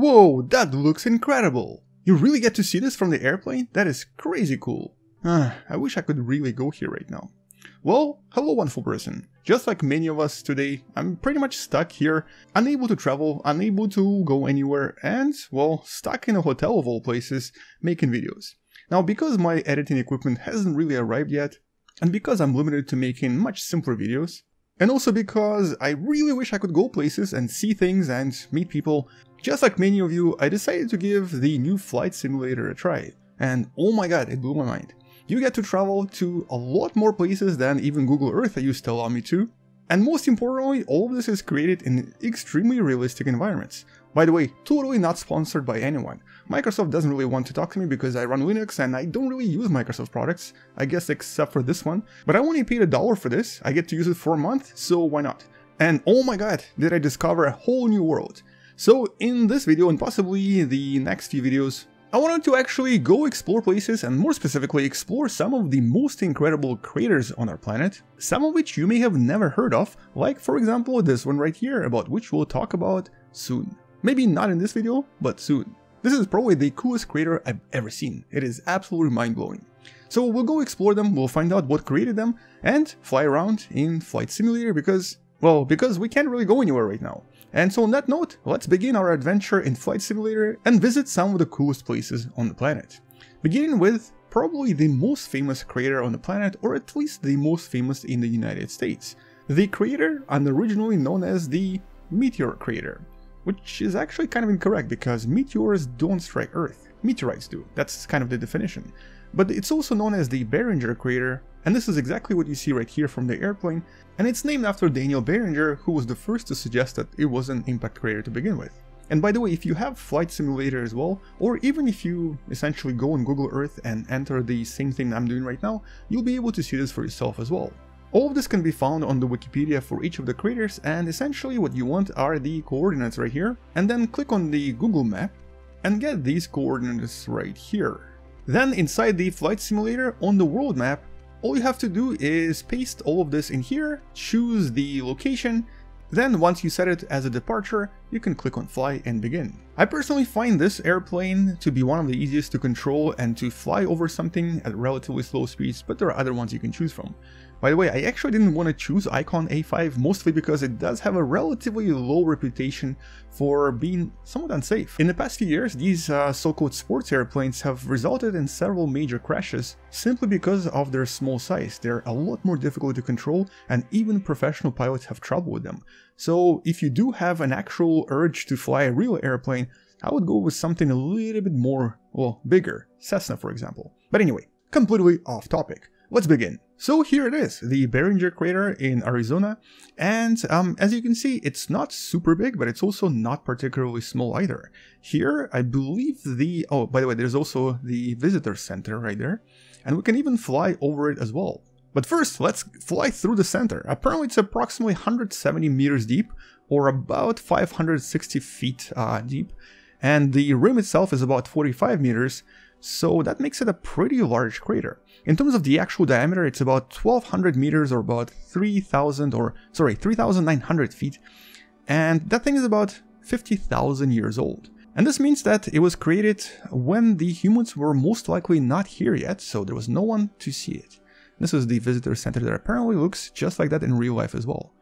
Whoa, that looks incredible! You really get to see this from the airplane? That is crazy cool. Ah, I wish I could really go here right now. Well, hello wonderful person. Just like many of us today, I'm pretty much stuck here, unable to travel, unable to go anywhere, and, well, stuck in a hotel of all places, making videos. Now, because my editing equipment hasn't really arrived yet, and because I'm limited to making much simpler videos, and also because I really wish I could go places and see things and meet people, just like many of you, I decided to give the new flight simulator a try. And oh my god, it blew my mind. You get to travel to a lot more places than even Google Earth used to allow me to. And most importantly, all of this is created in extremely realistic environments. By the way, totally not sponsored by anyone. Microsoft doesn't really want to talk to me because I run Linux and I don't really use Microsoft products, I guess except for this one. But I only paid a dollar for this, I get to use it for a month, so why not? And oh my god, did I discover a whole new world. So in this video and possibly the next few videos, I wanted to actually go explore places and more specifically explore some of the most incredible craters on our planet, some of which you may have never heard of, like for example this one right here about which we'll talk about soon. Maybe not in this video, but soon. This is probably the coolest crater I've ever seen. It is absolutely mind-blowing. So we'll go explore them, we'll find out what created them, and fly around in Flight Simulator because, well, because we can't really go anywhere right now. And so on that note, let's begin our adventure in Flight Simulator and visit some of the coolest places on the planet. Beginning with probably the most famous crater on the planet, or at least the most famous in the United States. The crater, and originally known as the Meteor Crater which is actually kind of incorrect because meteors don't strike Earth. Meteorites do, that's kind of the definition. But it's also known as the Barringer crater, and this is exactly what you see right here from the airplane, and it's named after Daniel Barringer, who was the first to suggest that it was an impact crater to begin with. And by the way, if you have Flight Simulator as well, or even if you essentially go on Google Earth and enter the same thing I'm doing right now, you'll be able to see this for yourself as well. All of this can be found on the Wikipedia for each of the craters and essentially what you want are the coordinates right here and then click on the Google map and get these coordinates right here. Then inside the flight simulator on the world map, all you have to do is paste all of this in here, choose the location, then once you set it as a departure, you can click on fly and begin. I personally find this airplane to be one of the easiest to control and to fly over something at relatively slow speeds, but there are other ones you can choose from. By the way, I actually didn't want to choose Icon A5 mostly because it does have a relatively low reputation for being somewhat unsafe. In the past few years, these uh, so-called sports airplanes have resulted in several major crashes simply because of their small size. They're a lot more difficult to control and even professional pilots have trouble with them. So if you do have an actual urge to fly a real airplane, I would go with something a little bit more, well, bigger, Cessna for example. But anyway, completely off topic. Let's begin. So here it is, the Barringer crater in Arizona, and um, as you can see, it's not super big, but it's also not particularly small either. Here, I believe the... oh, by the way, there's also the visitor center right there, and we can even fly over it as well. But first, let's fly through the center. Apparently it's approximately 170 meters deep, or about 560 feet uh, deep, and the rim itself is about 45 meters, so that makes it a pretty large crater. In terms of the actual diameter, it's about 1200 meters or about 3000 or sorry, 3900 feet. And that thing is about 50,000 years old. And this means that it was created when the humans were most likely not here yet, so there was no one to see it. This is the visitor center that apparently looks just like that in real life as well.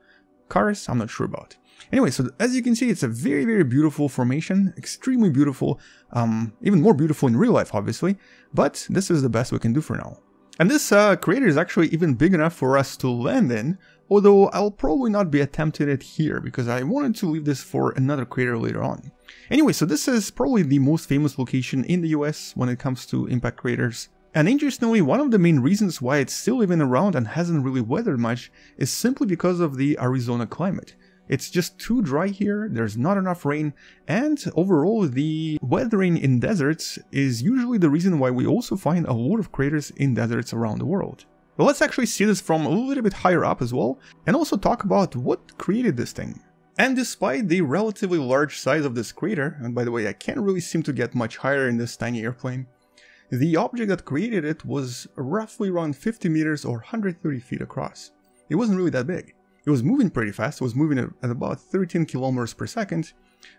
Cars, I'm not sure about. Anyway, so as you can see, it's a very, very beautiful formation, extremely beautiful, um, even more beautiful in real life, obviously, but this is the best we can do for now. And this uh, crater is actually even big enough for us to land in, although I'll probably not be attempting it here, because I wanted to leave this for another crater later on. Anyway, so this is probably the most famous location in the US when it comes to impact craters. And interestingly, one of the main reasons why it's still even around and hasn't really weathered much is simply because of the Arizona climate. It's just too dry here, there's not enough rain, and overall the weathering in deserts is usually the reason why we also find a lot of craters in deserts around the world. But let's actually see this from a little bit higher up as well, and also talk about what created this thing. And despite the relatively large size of this crater, and by the way I can't really seem to get much higher in this tiny airplane, the object that created it was roughly around 50 meters or 130 feet across. It wasn't really that big. It was moving pretty fast, it was moving at about 13 kilometers per second,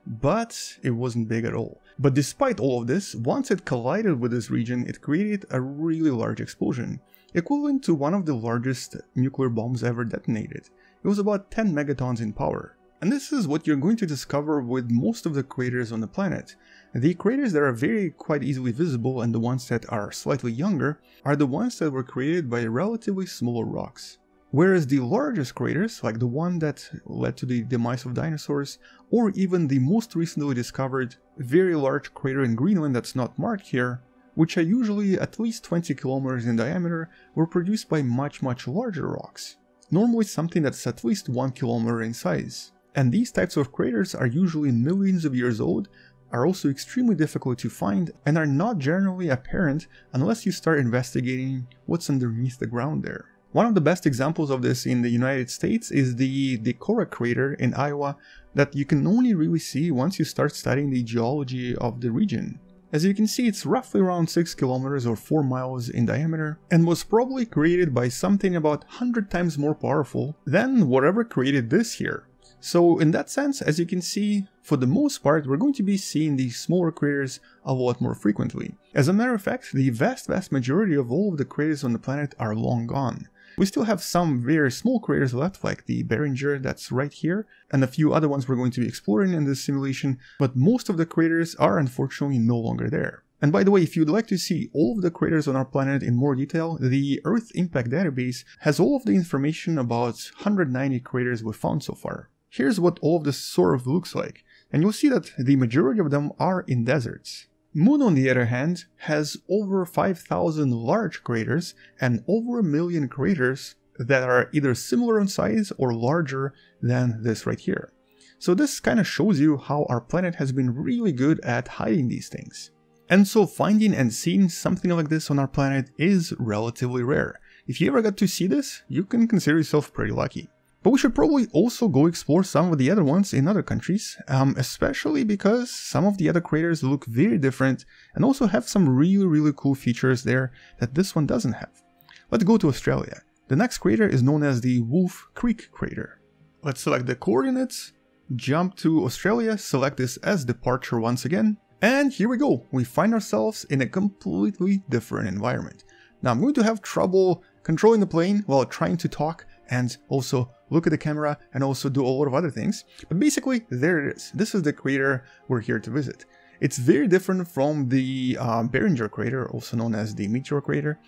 but it wasn't big at all. But despite all of this, once it collided with this region, it created a really large explosion, equivalent to one of the largest nuclear bombs ever detonated. It was about 10 megatons in power. And this is what you're going to discover with most of the craters on the planet. The craters that are very quite easily visible and the ones that are slightly younger are the ones that were created by relatively smaller rocks. Whereas the largest craters, like the one that led to the demise of dinosaurs, or even the most recently discovered very large crater in Greenland that's not marked here, which are usually at least 20 kilometers in diameter, were produced by much much larger rocks. Normally something that's at least 1 kilometer in size. And these types of craters are usually millions of years old, are also extremely difficult to find, and are not generally apparent unless you start investigating what's underneath the ground there. One of the best examples of this in the United States is the Decorah crater in Iowa that you can only really see once you start studying the geology of the region. As you can see, it's roughly around 6 kilometers or 4 miles in diameter and was probably created by something about 100 times more powerful than whatever created this here. So in that sense, as you can see, for the most part, we're going to be seeing these smaller craters a lot more frequently. As a matter of fact, the vast vast majority of all of the craters on the planet are long gone. We still have some very small craters left, like the Barringer that's right here, and a few other ones we're going to be exploring in this simulation, but most of the craters are unfortunately no longer there. And by the way, if you'd like to see all of the craters on our planet in more detail, the Earth Impact Database has all of the information about 190 craters we've found so far. Here's what all of this sort of looks like, and you'll see that the majority of them are in deserts. Moon on the other hand has over 5000 large craters and over a million craters that are either similar in size or larger than this right here. So this kind of shows you how our planet has been really good at hiding these things. And so finding and seeing something like this on our planet is relatively rare. If you ever got to see this, you can consider yourself pretty lucky. But we should probably also go explore some of the other ones in other countries, um, especially because some of the other craters look very different and also have some really really cool features there that this one doesn't have. Let's go to Australia. The next crater is known as the Wolfe Creek crater. Let's select the coordinates, jump to Australia, select this as departure once again, and here we go, we find ourselves in a completely different environment. Now I'm going to have trouble controlling the plane while trying to talk and also look at the camera and also do a lot of other things. But basically, there it is. This is the crater we're here to visit. It's very different from the uh, crater, also known as the Meteor crater.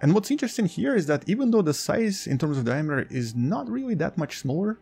And what's interesting here is that even though the size in terms of diameter is not really that much smaller,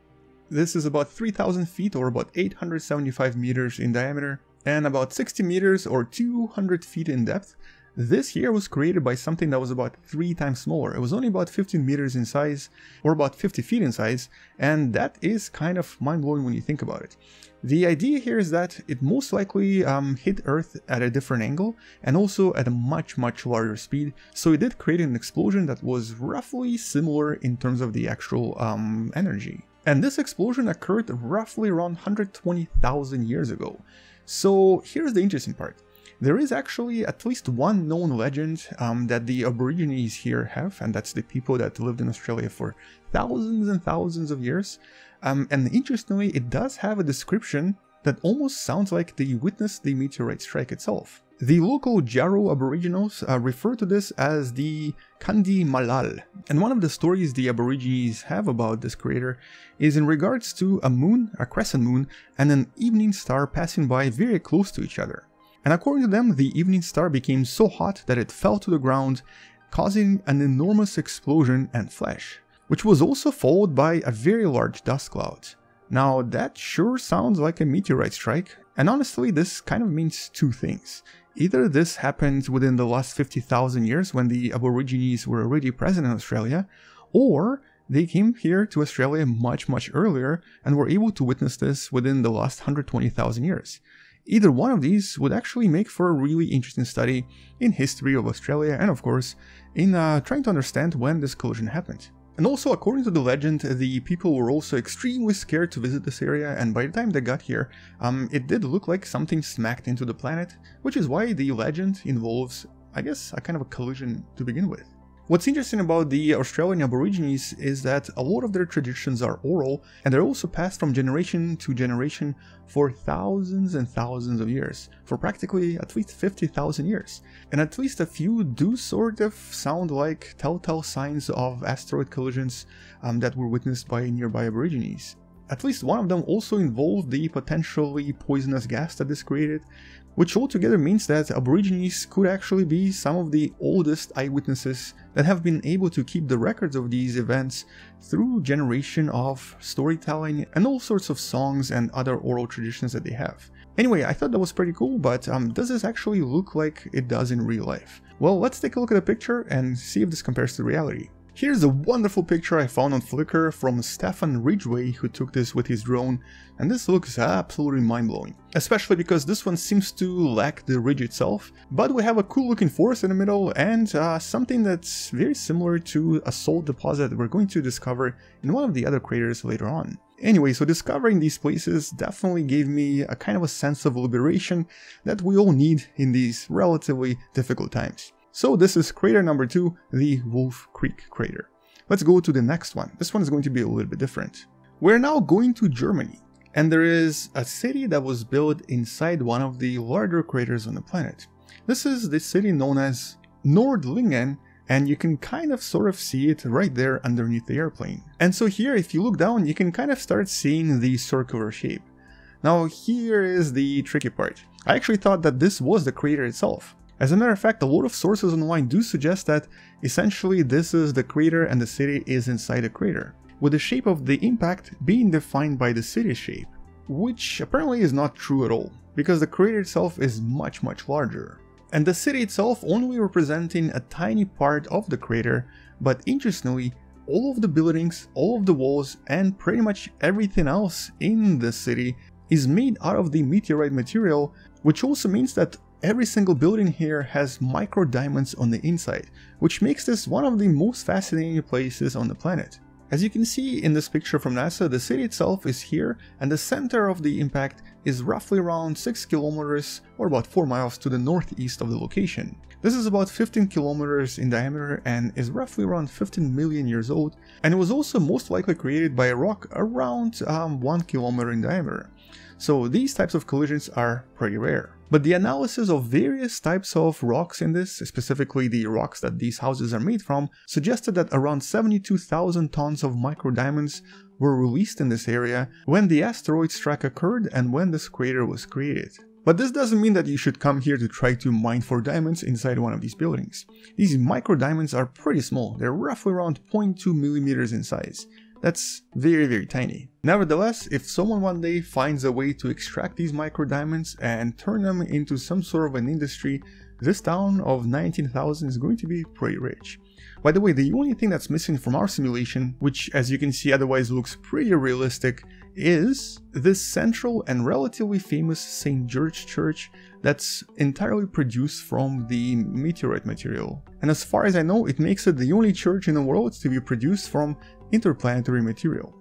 this is about 3000 feet or about 875 meters in diameter and about 60 meters or 200 feet in depth. This here was created by something that was about 3 times smaller. It was only about 15 meters in size, or about 50 feet in size, and that is kind of mind-blowing when you think about it. The idea here is that it most likely um, hit Earth at a different angle, and also at a much much larger speed, so it did create an explosion that was roughly similar in terms of the actual um, energy. And this explosion occurred roughly around 120,000 years ago. So here's the interesting part. There is actually at least one known legend um, that the Aborigines here have, and that's the people that lived in Australia for thousands and thousands of years. Um, and interestingly, it does have a description that almost sounds like they witnessed the meteorite strike itself. The local Jaru Aboriginals uh, refer to this as the Kandi Malal, and one of the stories the Aborigines have about this crater is in regards to a moon, a crescent moon, and an evening star passing by very close to each other and according to them, the evening star became so hot that it fell to the ground, causing an enormous explosion and flash, which was also followed by a very large dust cloud. Now that sure sounds like a meteorite strike, and honestly this kind of means two things. Either this happened within the last 50,000 years when the Aborigines were already present in Australia, or they came here to Australia much much earlier and were able to witness this within the last 120,000 years. Either one of these would actually make for a really interesting study in history of Australia and of course in uh, trying to understand when this collision happened. And also according to the legend, the people were also extremely scared to visit this area and by the time they got here, um, it did look like something smacked into the planet, which is why the legend involves, I guess, a kind of a collision to begin with. What's interesting about the Australian Aborigines is that a lot of their traditions are oral and they're also passed from generation to generation for thousands and thousands of years, for practically at least 50,000 years. And at least a few do sort of sound like telltale signs of asteroid collisions um, that were witnessed by nearby Aborigines. At least one of them also involved the potentially poisonous gas that this created, which altogether means that Aborigines could actually be some of the oldest eyewitnesses that have been able to keep the records of these events through generation of storytelling and all sorts of songs and other oral traditions that they have. Anyway, I thought that was pretty cool, but um, does this actually look like it does in real life? Well, let's take a look at the picture and see if this compares to reality. Here's a wonderful picture I found on Flickr from Stephan Ridgway who took this with his drone and this looks absolutely mind-blowing. Especially because this one seems to lack the ridge itself, but we have a cool looking forest in the middle and uh, something that's very similar to a salt deposit we're going to discover in one of the other craters later on. Anyway, so discovering these places definitely gave me a kind of a sense of liberation that we all need in these relatively difficult times. So this is crater number 2, the Wolfe Creek crater. Let's go to the next one. This one is going to be a little bit different. We're now going to Germany, and there is a city that was built inside one of the larger craters on the planet. This is the city known as Nordlingen, and you can kind of sort of see it right there underneath the airplane. And so here, if you look down, you can kind of start seeing the circular shape. Now here is the tricky part. I actually thought that this was the crater itself. As a matter of fact, a lot of sources online do suggest that essentially this is the crater and the city is inside the crater, with the shape of the impact being defined by the city shape, which apparently is not true at all, because the crater itself is much much larger. And the city itself only representing a tiny part of the crater, but interestingly, all of the buildings, all of the walls, and pretty much everything else in the city is made out of the meteorite material, which also means that Every single building here has micro diamonds on the inside, which makes this one of the most fascinating places on the planet. As you can see in this picture from NASA, the city itself is here and the center of the impact is roughly around 6 kilometers or about 4 miles to the northeast of the location. This is about 15 kilometers in diameter and is roughly around 15 million years old and it was also most likely created by a rock around um, 1 kilometer in diameter. So these types of collisions are pretty rare. But the analysis of various types of rocks in this, specifically the rocks that these houses are made from, suggested that around 72,000 tons of microdiamonds were released in this area when the asteroid strike occurred and when this crater was created. But this doesn't mean that you should come here to try to mine for diamonds inside one of these buildings. These microdiamonds are pretty small, they're roughly around 0.2 millimeters in size. That's very very tiny. Nevertheless, if someone one day finds a way to extract these micro diamonds and turn them into some sort of an industry, this town of 19,000 is going to be pretty rich. By the way, the only thing that's missing from our simulation, which as you can see otherwise looks pretty realistic, is this central and relatively famous St. George Church that's entirely produced from the meteorite material. And as far as I know, it makes it the only church in the world to be produced from interplanetary material.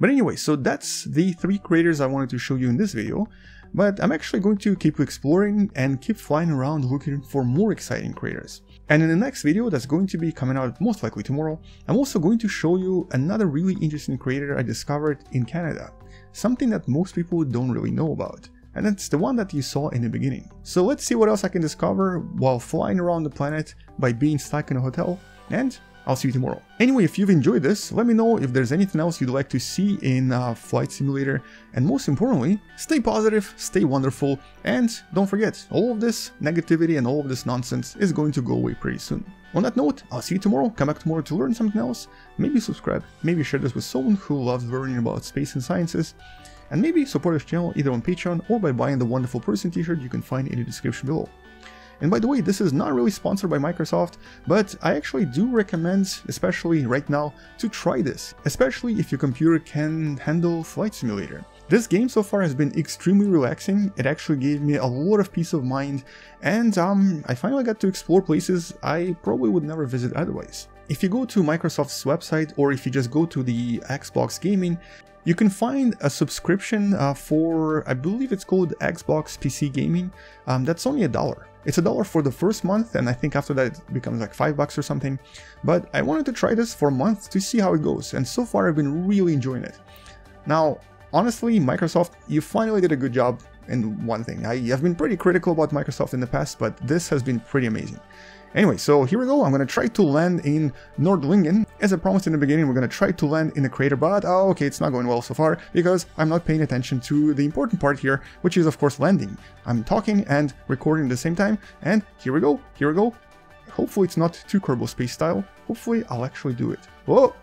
But anyway, so that's the three craters I wanted to show you in this video, but I'm actually going to keep exploring and keep flying around looking for more exciting craters. And in the next video that's going to be coming out most likely tomorrow, I'm also going to show you another really interesting creator I discovered in Canada, something that most people don't really know about. And it's the one that you saw in the beginning. So let's see what else I can discover while flying around the planet by being stuck in a hotel, and I'll see you tomorrow. Anyway, if you've enjoyed this, let me know if there's anything else you'd like to see in uh, Flight Simulator, and most importantly, stay positive, stay wonderful, and don't forget, all of this negativity and all of this nonsense is going to go away pretty soon. On that note, I'll see you tomorrow, come back tomorrow to learn something else, maybe subscribe, maybe share this with someone who loves learning about space and sciences, and maybe support this channel either on Patreon or by buying the Wonderful Person t-shirt you can find in the description below. And by the way, this is not really sponsored by Microsoft, but I actually do recommend, especially right now, to try this, especially if your computer can handle Flight Simulator. This game so far has been extremely relaxing, it actually gave me a lot of peace of mind, and um, I finally got to explore places I probably would never visit otherwise. If you go to Microsoft's website or if you just go to the Xbox Gaming, you can find a subscription uh, for, I believe it's called Xbox PC Gaming. Um, that's only a dollar. It's a dollar for the first month, and I think after that it becomes like five bucks or something. But I wanted to try this for a month to see how it goes, and so far I've been really enjoying it. Now, honestly, Microsoft, you finally did a good job in one thing. I have been pretty critical about Microsoft in the past, but this has been pretty amazing. Anyway, so here we go. I'm going to try to land in Nordlingen. As I promised in the beginning, we're going to try to land in the crater, but oh, okay, it's not going well so far because I'm not paying attention to the important part here, which is of course landing. I'm talking and recording at the same time, and here we go, here we go. Hopefully it's not too Kerbal Space style. Hopefully I'll actually do it. Whoa!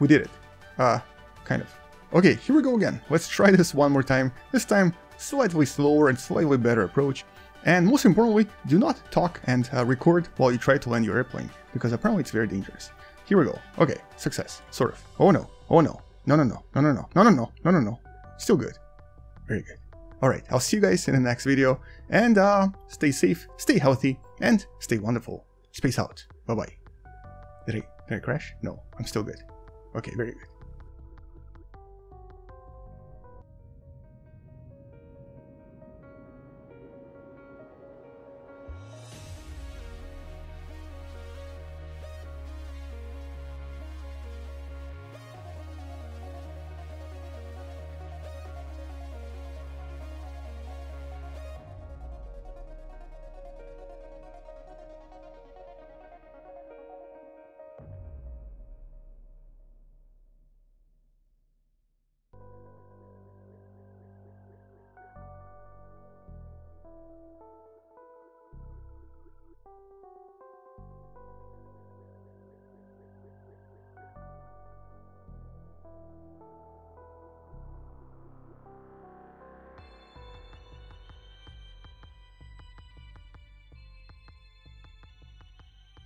We did it. Uh, kind of. Okay, here we go again. Let's try this one more time. This time, slightly slower and slightly better approach. And most importantly, do not talk and uh, record while you try to land your airplane, because apparently it's very dangerous. Here we go. Okay, success. Sort of. Oh no. Oh no. No, no, no. No, no, no. No, no, no. No, no, no. Still good. Very good. Alright, I'll see you guys in the next video, and uh, stay safe, stay healthy, and stay wonderful. Space out. Bye-bye. Did I, did I crash? No, I'm still good. Okay, very good.